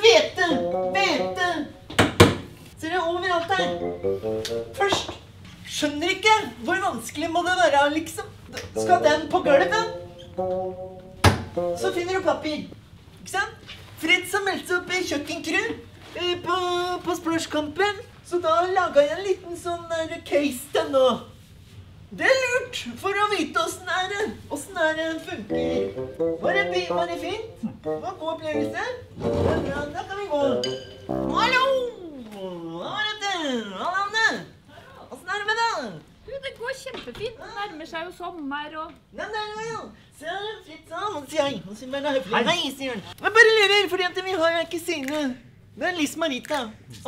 Hvete! det! Ser du overalt her? Først Skjønner ikke! Hvor vanskelig må det være, liksom? Skal den på gulvet? Så finner du papir. Ikke sant? Fritz har meldt seg opp i kjøkkencrew eh, på, på Splashkampen. Så da laga jeg en liten sånn der case til nå. Det er lurt for å vite åssen er det Åssen er det funker. Det, var det fint? Det var god opplevelse? Det er da kan vi gå. Hallo! Hva var dette? Hva er det? Åssen er det med deg? Du, det går kjempefint. Det nærmer seg jo sommer og Nei, nei, nei, ja. Se, Fritz, ja, nå sier jeg. Sier jeg. Hei, sier han. Jeg bare lurer, fordi vi har jo ikke sine. Det er Liss Marita.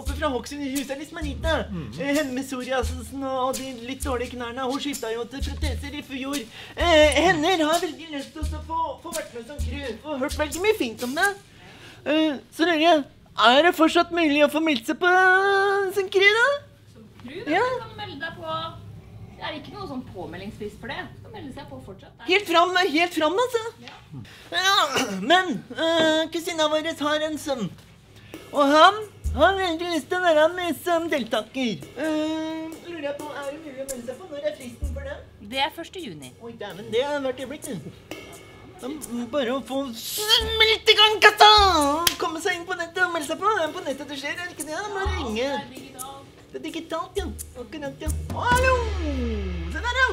Oppe fra Hokksundhuset er Liss Marita. Mm. Henne med psoriasisen og de litt dårlige knærne. Hun skifta jo til proteser i fjor. Eh, hender har veldig lyst til å få, få vært med som crew. Og hørt veldig mye fint om det. Eh, så lurer jeg, er det fortsatt mulig å få meldt seg på som crew, da? som crew. Ja. Du kan melde deg på. Det er ikke noe sånn påmeldingsfrist for det. Du kan melde seg på fortsatt. Helt fram, helt fram, altså. Ja. Ja, men uh, kusina vår har en sønn. Og han har veldig lyst til å være med som deltaker. Uh, lurer jeg på, Er det mulig å melde seg på? Når er fristen for det? Det er 1. juni. Oi, dæven, det er hvert øyeblikk, du. Bare å få smelt i gang kassa! Komme seg inn på nettet og melde seg på. Det er på nettet det skjer, er det ikke det? Da må ringe. Det er digitalt. Det er digitalt, ja. Akkurat, ja. Hallo! Se der, ja.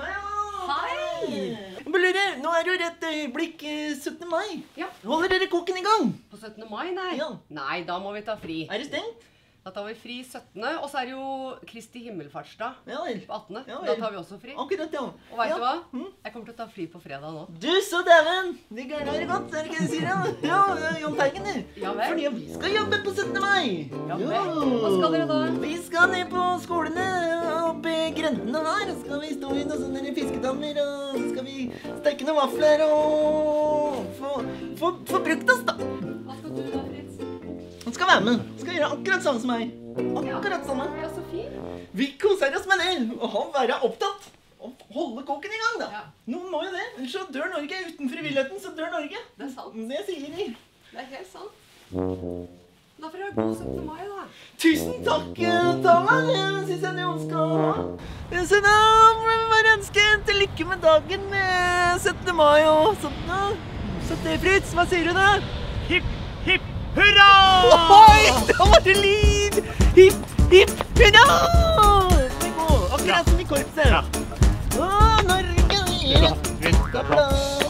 Hallo! Hei! Jeg Nå er det jo rett øyeblikk eh, 17. mai. Ja. Holder dere koken i gang? På 17. mai, nei. Ja. Nei, da må vi ta fri. Er det stengt? Da tar vi fri 17., og så er det jo Kristi himmelfartsdag Ja på 18. Ja. Da tar vi også fri. Akkurat, ja. Og veit ja. du hva? Mm. Jeg kommer til å ta fri på fredag nå. Du, så dæven! De gærne har det godt, er det ikke det de sier? Ja, er John Teigen, du. Ja vel. Fordi vi skal jobbe på 17. mai. Ja vel. Hva skal dere da? Vi skal ned på skolene grendene her. Så skal vi stå i noen sånne fiskedamer, og så skal vi steke noen vafler og få, få, få brukt oss, da. Hva skal du da, Fritz? Han skal være med. Skal gjøre akkurat samme som meg. Akkurat samme. Ja, så fint. Vi koser oss med det. Og han være opptatt. Og holde koken i gang, da. Ja. Noen må jo det. Ellers så dør Norge. Uten frivilligheten så dør Norge. Det er sant. Det sier de. Det er helt sant. Da får du ha god 17. mai, da. Tusen takk, eh, Tala. Det syns jeg du skal ha. Så da må jeg bare ønske til lykke med dagen med 17. mai og sånt noe. Så det, Fritz, hva sier du da? Hipp, hipp, hurra! Oi, da var det lyd! Hipp, hipp, hurra! Går akkurat som i korpset. Ja. Å, Norge! Ja, to, Applaus!